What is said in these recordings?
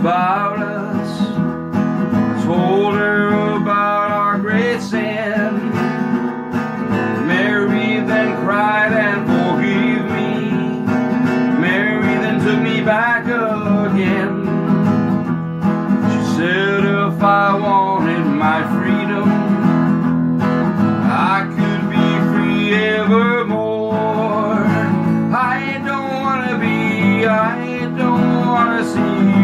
about us. I told her about our great sin. Mary then cried and forgave me. Mary then took me back again. She said if I wanted my freedom, I could be free evermore. I don't wanna be, I don't wanna see.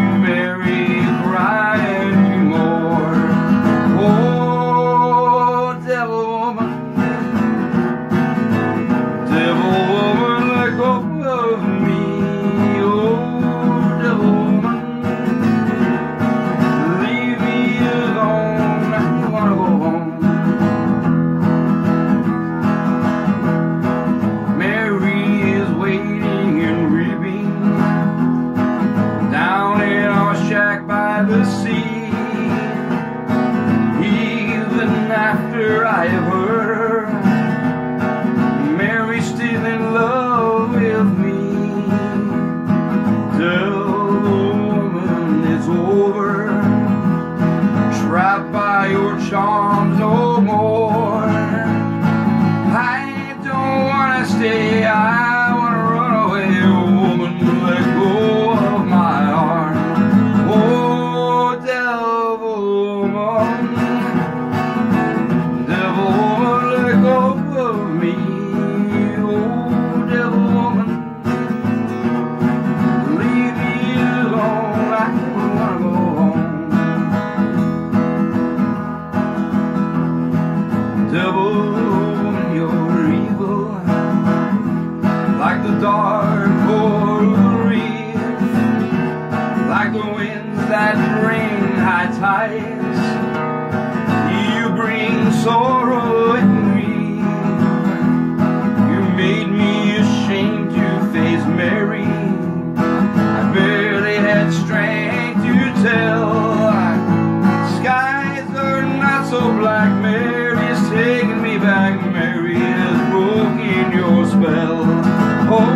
Devil Mary has broken your spell. Oh,